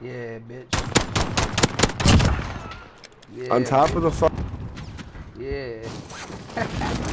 Yeah, bitch. Yeah, On top of the fuck. Yeah.